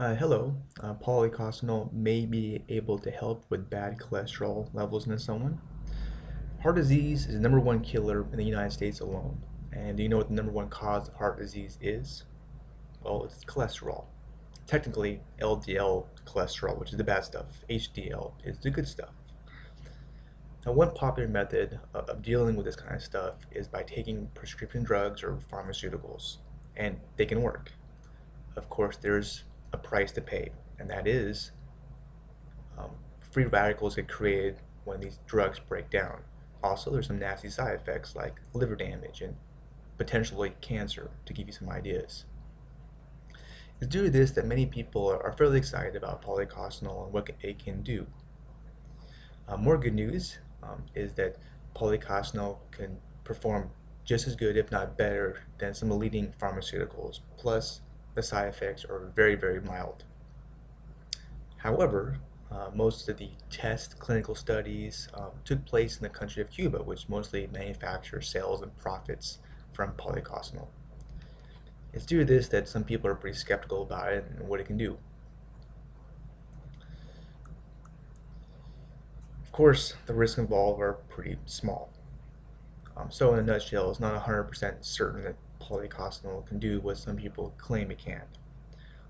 Uh, hello, uh, may be able to help with bad cholesterol levels in someone. Heart disease is the number one killer in the United States alone. And do you know what the number one cause of heart disease is? Well, it's cholesterol. Technically, LDL cholesterol, which is the bad stuff. HDL is the good stuff. Now, one popular method of, of dealing with this kind of stuff is by taking prescription drugs or pharmaceuticals, and they can work. Of course, there's a price to pay, and that is um, free radicals get created when these drugs break down. Also, there's some nasty side effects like liver damage and potentially cancer, to give you some ideas. It's due to this that many people are fairly excited about policosanol and what it can do. Uh, more good news um, is that policosanol can perform just as good, if not better, than some leading pharmaceuticals. Plus, the side effects are very, very mild. However, uh, most of the test clinical studies um, took place in the country of Cuba, which mostly manufactures, sells, and profits from policosanol. It's due to this that some people are pretty skeptical about it and what it can do. Of course, the risks involved are pretty small. Um, so in a nutshell, it's not 100% certain that policosanol can do what some people claim it can.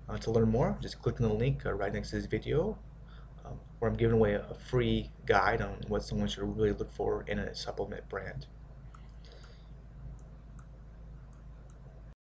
Uh, to learn more, just click on the link uh, right next to this video um, where I'm giving away a free guide on what someone should really look for in a supplement brand.